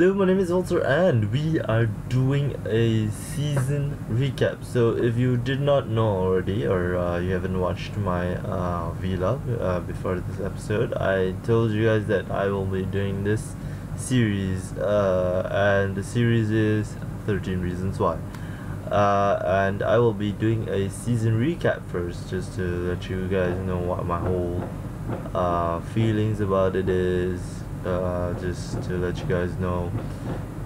Hello, my name is Walter, and we are doing a season recap. So, if you did not know already, or uh, you haven't watched my uh, vlog uh, before this episode, I told you guys that I will be doing this series, uh, and the series is 13 Reasons Why. Uh, and I will be doing a season recap first, just to let you guys know what my whole uh, feelings about it is uh, just to let you guys know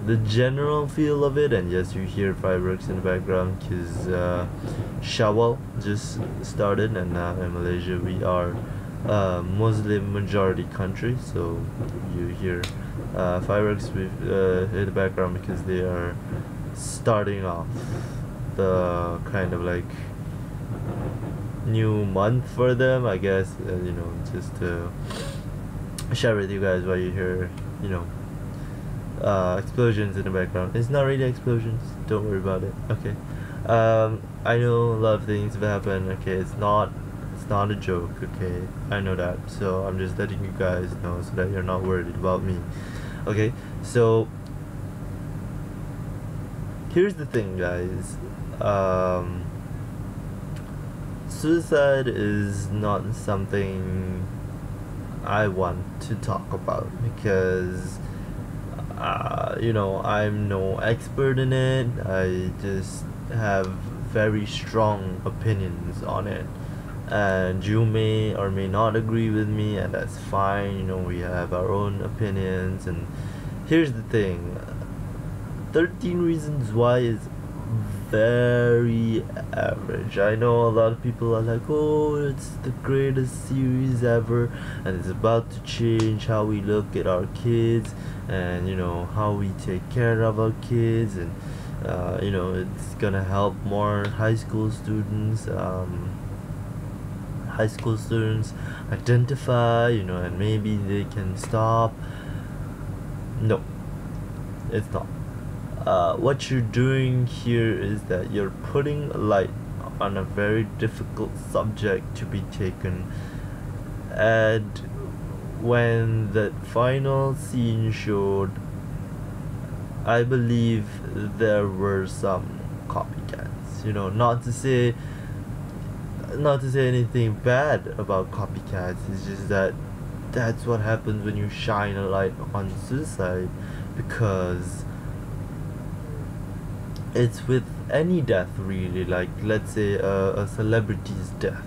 the general feel of it. And yes you hear fireworks in the background because uh, Shawwal just started and now in Malaysia we are a Muslim majority country. So you hear uh, fireworks with, uh, in the background because they are starting off the kind of like new month for them I guess. You know just to share with you guys while you hear, you know, uh, explosions in the background. It's not really explosions. Don't worry about it. Okay. Um, I know a lot of things have happened. Okay, it's not, it's not a joke. Okay, I know that. So I'm just letting you guys know so that you're not worried about me. Okay, so here's the thing, guys. Um, suicide is not something I want to talk about because uh, you know I'm no expert in it. I just have very strong opinions on it, and you may or may not agree with me, and that's fine. You know we have our own opinions, and here's the thing: thirteen reasons why is very average. I know a lot of people are like, oh, it's the greatest series ever, and it's about to change how we look at our kids and you know how we take care of our kids, and uh, you know it's gonna help more high school students. Um, high school students identify you know and maybe they can stop no it's not uh, what you're doing here is that you're putting light on a very difficult subject to be taken. And when that final scene showed I believe there were some copycats you know not to say not to say anything bad about copycats it's just that that's what happens when you shine a light on suicide because it's with any death really. Like let's say uh, a celebrity's death.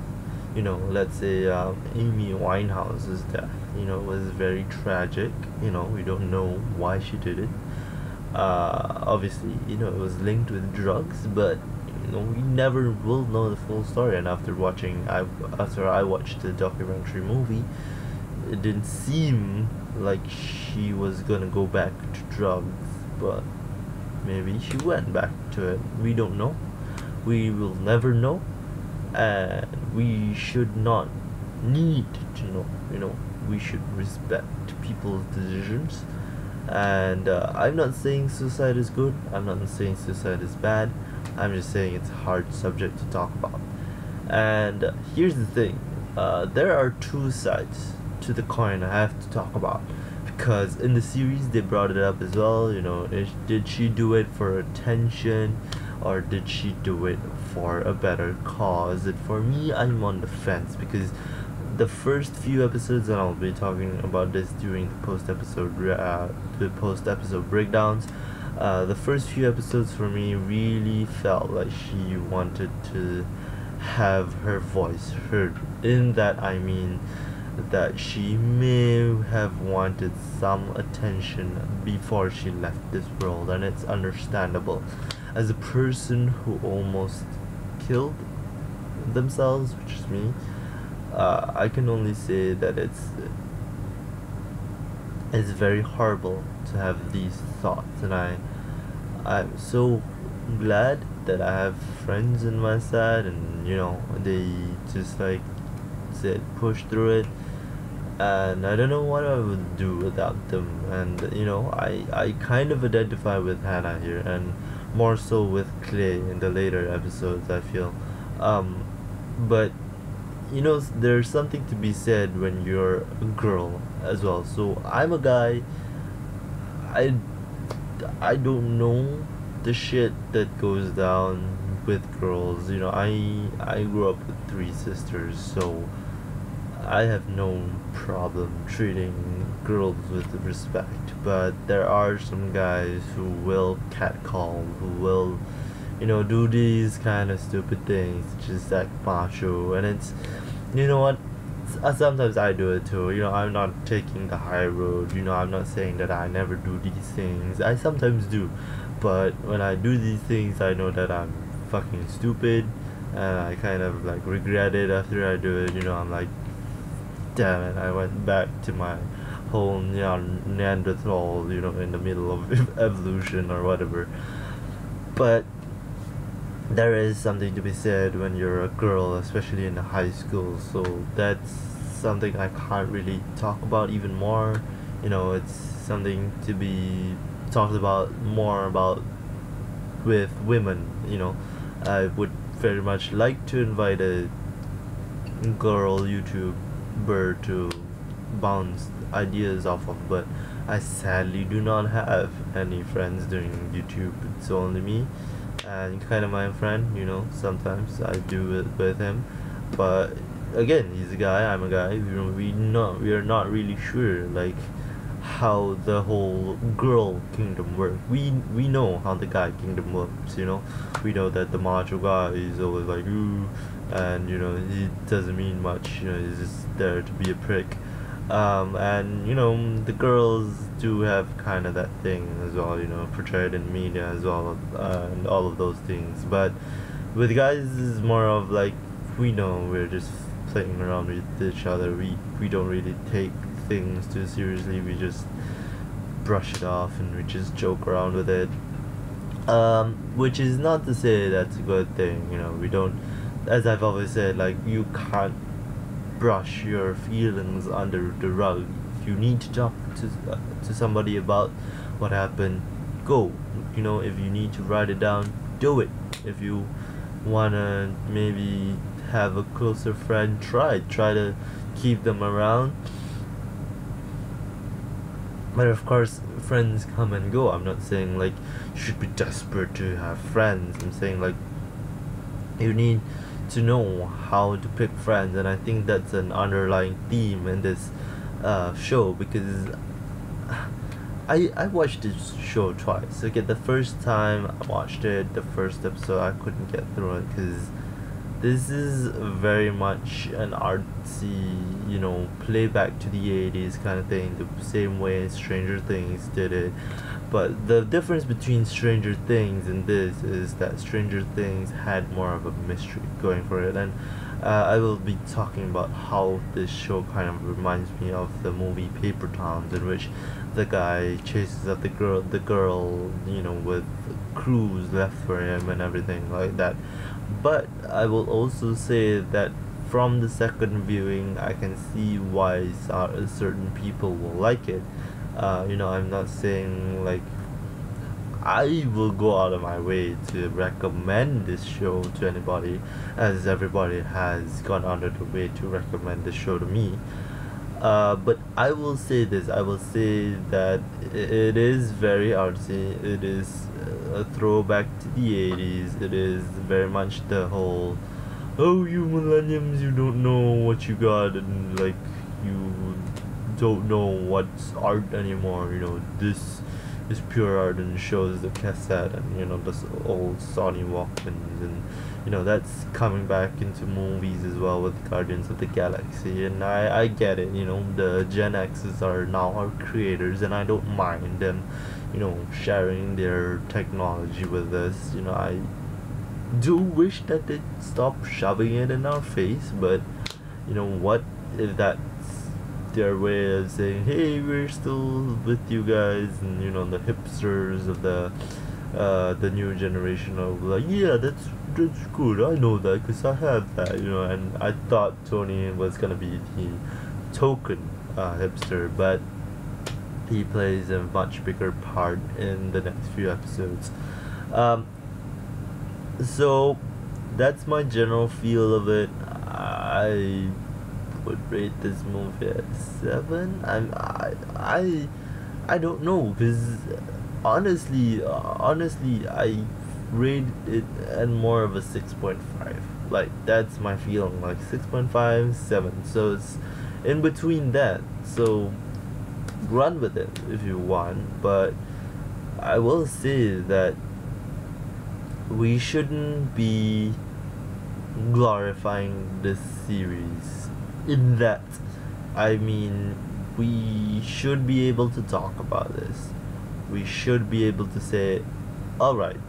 You know let's say um, Amy Winehouse's death you know was very tragic. You know we don't know why she did it. Uh, obviously you know it was linked with drugs but you know we never will know the full story. And after watching I after I watched the documentary movie it didn't seem like she was gonna go back to drugs but maybe. She went back to it. We don't know. We will never know. And we should not need to know. You know we should respect people's decisions. And uh, i'm not saying suicide is good. I'm not saying suicide is bad. I'm just saying it's a hard subject to talk about. And uh, here's the thing. Uh, there are two sides to the coin i have to talk about because in the series they brought it up as well you know is, did she do it for attention or did she do it for a better cause? And for me i'm on the fence because the first few episodes and i'll be talking about this during the post episode uh, the post episode breakdowns uh, the first few episodes for me really felt like she wanted to have her voice heard. In that i mean that she may have wanted some attention before she left this world and it's understandable. As a person who almost killed themselves which is me uh, I can only say that it's it's very horrible to have these thoughts and I I'm so glad that I have friends in my side and you know they just like said push through it and I don't know what I would do without them. And you know I I kind of identify with Hannah here and more so with Clay in the later episodes I feel. Um but you know there's something to be said when you're a girl as well. So I'm a guy I I don't know the shit that goes down with girls. You know, I I grew up with three sisters, so I have no problem treating girls with respect. But there are some guys who will catcall, who will, you know, do these kind of stupid things, just like macho, and it's, you know what, uh, sometimes I do it too. You know, I'm not taking the high road. You know, I'm not saying that I never do these things. I sometimes do, but when I do these things, I know that I'm fucking stupid, and I kind of like regret it after I do it. You know, I'm like, damn it, I went back to my whole Neanderthal. You know, in the middle of evolution or whatever. But there is something to be said when you're a girl, especially in high school. So that's something I can't really talk about even more. You know, it's something to be talked about more about with women. You know, I would very much like to invite a girl YouTuber to bounce ideas off of, but I sadly do not have any friends doing YouTube. It's only me and kind of my friend you know sometimes I do it with him. But again he's a guy I'm a guy we we not we are not really sure like how the whole girl kingdom works. We we know how the guy kingdom works you know? We know that the macho guy is always like ooh and you know he doesn't mean much you know he's just there to be a prick. Um, and you know the girls do have kind of that thing as well you know portrayed in media as well uh, and all of those things. But with guys is more of like we know we're just playing around with each other. We we don't really take things too seriously. We just brush it off and we just joke around with it. Um, which is not to say that's a good thing you know we don't as I've always said like you can't brush your feelings under the rug. If you need to talk to uh, to somebody about what happened, go. You know, if you need to write it down, do it. If you wanna maybe have a closer friend, try try to keep them around. But of course, friends come and go. I'm not saying like you should be desperate to have friends. I'm saying like you need to know how to pick friends and I think that's an underlying theme in this uh, show because I I watched this show twice. Okay, the first time I watched it, the first episode, I couldn't get through it because this is very much an artsy, you know, playback to the 80s kind of thing, the same way Stranger Things did it. But the difference between Stranger Things and this is that Stranger Things had more of a mystery going for it, and uh, I will be talking about how this show kind of reminds me of the movie Paper Towns, in which the guy chases up the girl, the girl, you know, with clues left for him and everything like that. But I will also say that from the second viewing, I can see why certain people will like it uh, you know I'm not saying like I will go out of my way to recommend this show to anybody as everybody has gone out of the way to recommend this show to me. Uh, but I will say this I will say that it is very artsy it is a throwback to the 80s it is very much the whole oh you millenniums you don't know what you got and like you don't know what's art anymore. You know, this is pure art and shows the cassette and you know this old Sony Walkmans and you know that's coming back into movies as well with Guardians of the Galaxy and I I get it. You know, the Gen X's are now our creators and I don't mind them. You know, sharing their technology with us. You know, I do wish that they stop shoving it in our face, but you know what if that their way of saying, "Hey, we're still with you guys," and you know the hipsters of the uh, the new generation of like, "Yeah, that's that's good. I know that because I have that," you know. And I thought Tony was gonna be the token uh, hipster, but he plays a much bigger part in the next few episodes. Um, so that's my general feel of it. I would rate this movie at seven. I'm I I I don't know because honestly, honestly, I rate it at more of a six point five. Like that's my feeling, like 6.5, 7. So it's in between that. So run with it if you want, but I will say that we shouldn't be glorifying this series in that I mean we should be able to talk about this. We should be able to say, alright,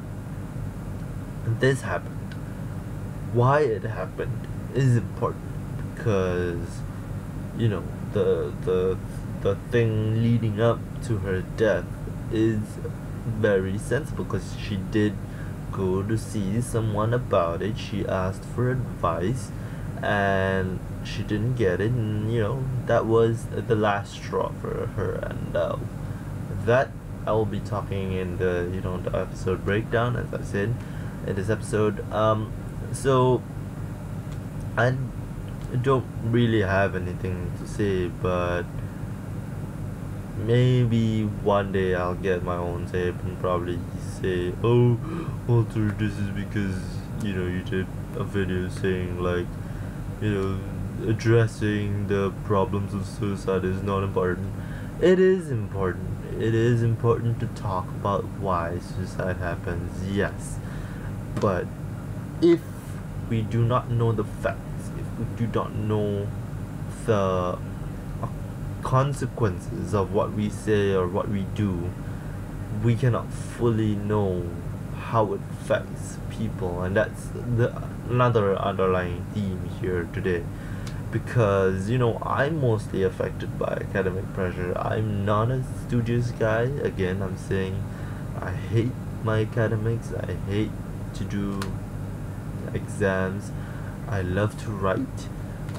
this happened. Why it happened is important because you know the the the thing leading up to her death is very sensible because she did go to see someone about it. She asked for advice and she didn't get it and you know that was the last straw for her and uh, that I will be talking in the you know the episode breakdown as I said in this episode. Um so I don't really have anything to say but maybe one day I'll get my own tape and probably say, oh, Walter, this is because, you know, you did a video saying, like, you know, addressing the problems of suicide is not important. It is important. It is important to talk about why suicide happens, yes. But if we do not know the facts, if we do not know the uh, consequences of what we say or what we do, we cannot fully know how it affects people, and that's the another underlying theme here today. Because you know, I'm mostly affected by academic pressure. I'm not a studious guy. Again, I'm saying I hate my academics. I hate to do exams. I love to write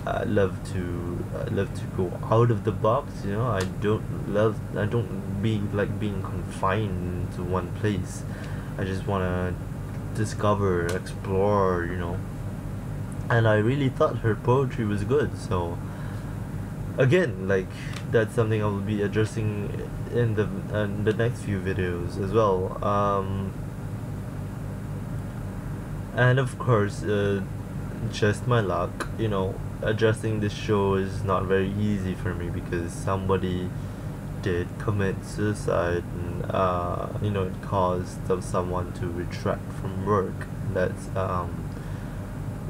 I love to I love to go out of the box you know I don't love I don't be like being confined to one place I just want to discover explore you know and I really thought her poetry was good so again like that's something I will be addressing in the in the next few videos as well um, and of course uh, just my luck you know addressing this show is not very easy for me because somebody did commit suicide and uh, you know it caused someone to retract from work. That's um,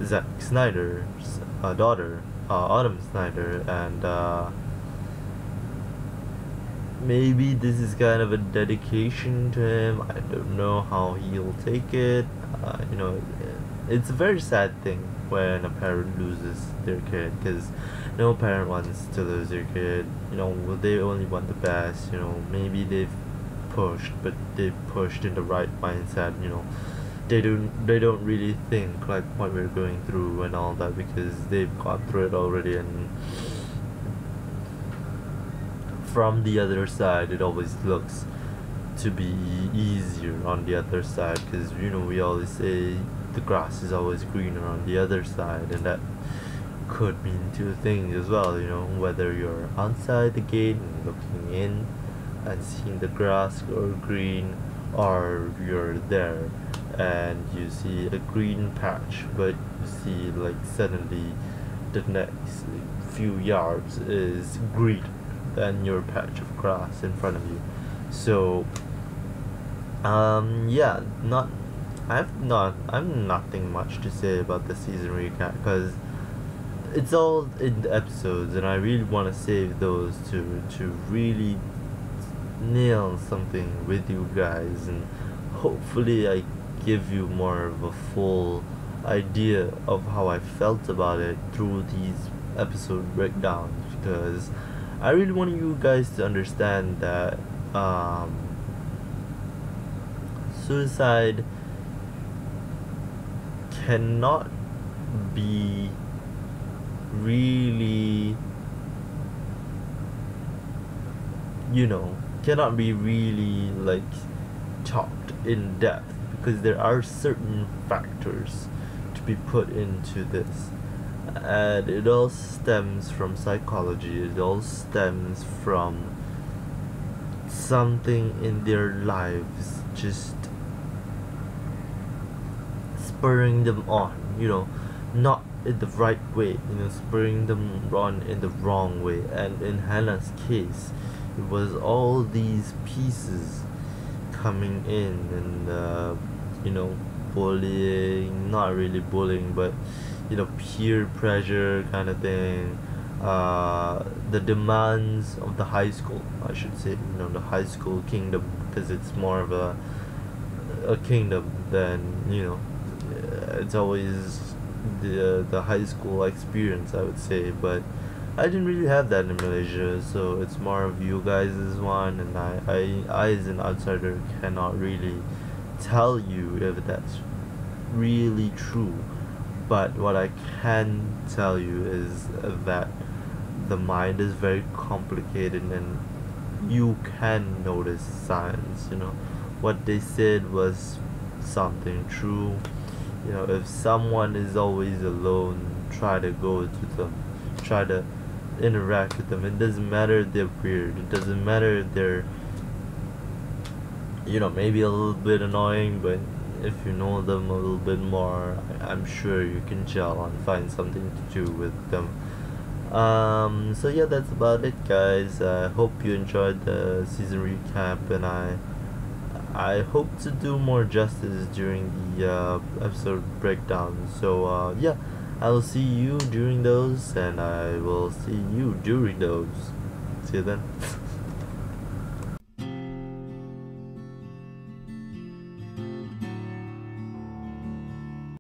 Zack Snyder's uh, daughter uh, Autumn Snyder and uh, maybe this is kind of a dedication to him. I don't know how he'll take it. Uh, you know it's a very sad thing when a parent loses their kid because no parent wants to lose their kid. You know they only want the best you know maybe they've pushed but they pushed in the right mindset you know they don't they don't really think like what we're going through and all that because they've gone through it already and from the other side it always looks to be easier on the other side because you know we always say the grass is always greener on the other side and that could mean two things as well you know whether you're outside the gate and looking in and seeing the grass or green or you're there and you see a green patch but you see like suddenly the next few yards is green than your patch of grass in front of you. So um yeah not I've not I'm nothing much to say about the season recap because it's all in the episodes and I really want to save those to to really nail something with you guys and hopefully I give you more of a full idea of how I felt about it through these episode breakdowns because I really want you guys to understand that um, suicide cannot be really you know cannot be really like talked in depth because there are certain factors to be put into this. And it all stems from psychology. It all stems from something in their lives just spurring them on you know not in the right way you know spurring them on in the wrong way. And in hannah's case it was all these pieces coming in and uh, you know bullying not really bullying but you know peer pressure kind of thing. Uh, the demands of the high school I should say you know the high school kingdom because it's more of a a kingdom than you know it's always the the high school experience I would say but I didn't really have that in Malaysia so it's more of you guys one and I, I, I as an outsider cannot really tell you if that's really true. But what I can tell you is that the mind is very complicated and you can notice signs you know. What they said was something true. You know if someone is always alone try to go to them try to interact with them. It doesn't matter if they're weird. It doesn't matter if they're you know maybe a little bit annoying but if you know them a little bit more I'm sure you can gel and find something to do with them. Um, so yeah that's about it guys. I hope you enjoyed the season recap and I I hope to do more justice during the uh, episode breakdown. So uh, yeah I will see you during those and I will see you during those. See you then